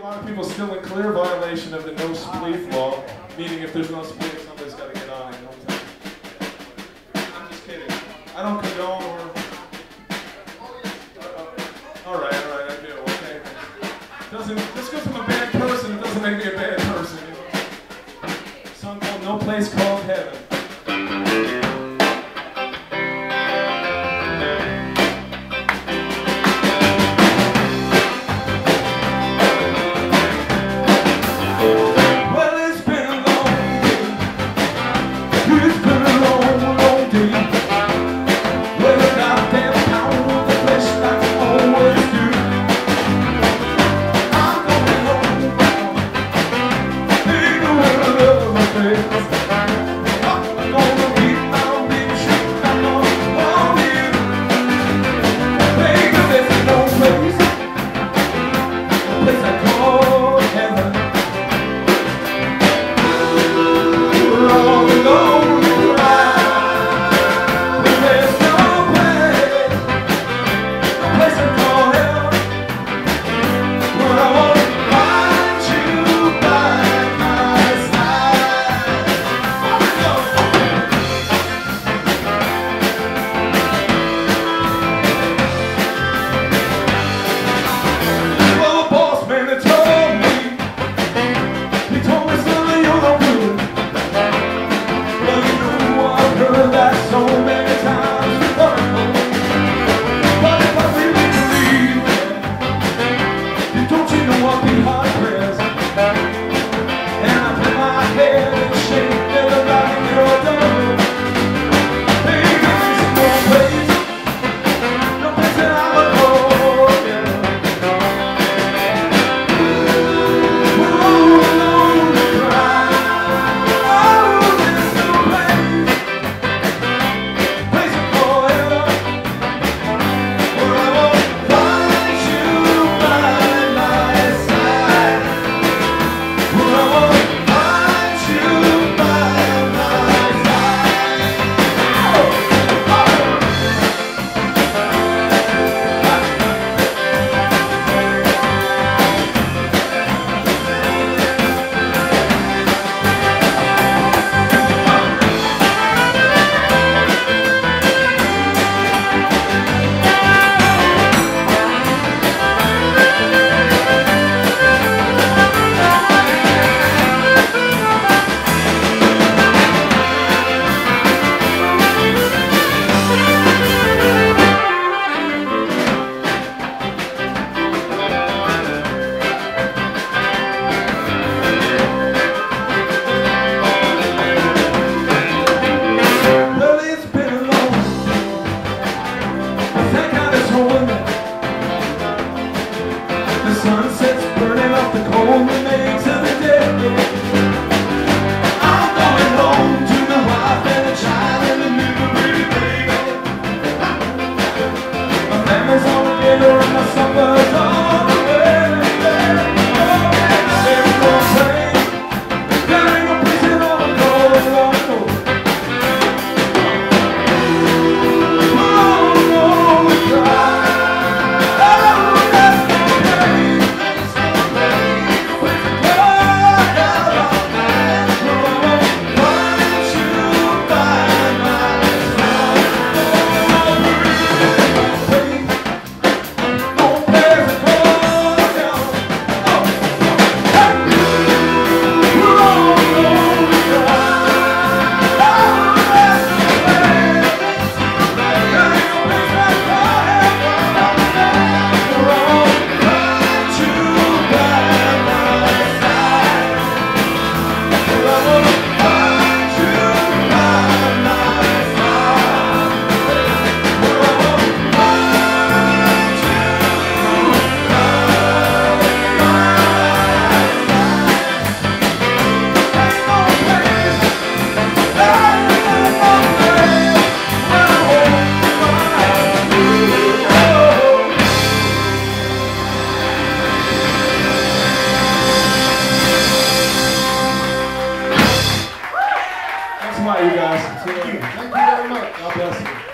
a lot of people still in clear violation of the no spleef ah, law, meaning if there's no spleef, somebody's got to get on it. You know what I'm just kidding. I don't condone or. All right, all right, I do. Okay. Doesn't just because I'm a bad person, it doesn't make me a bad person. You know? Called No Place Called Heaven. Thank you very much. God bless you.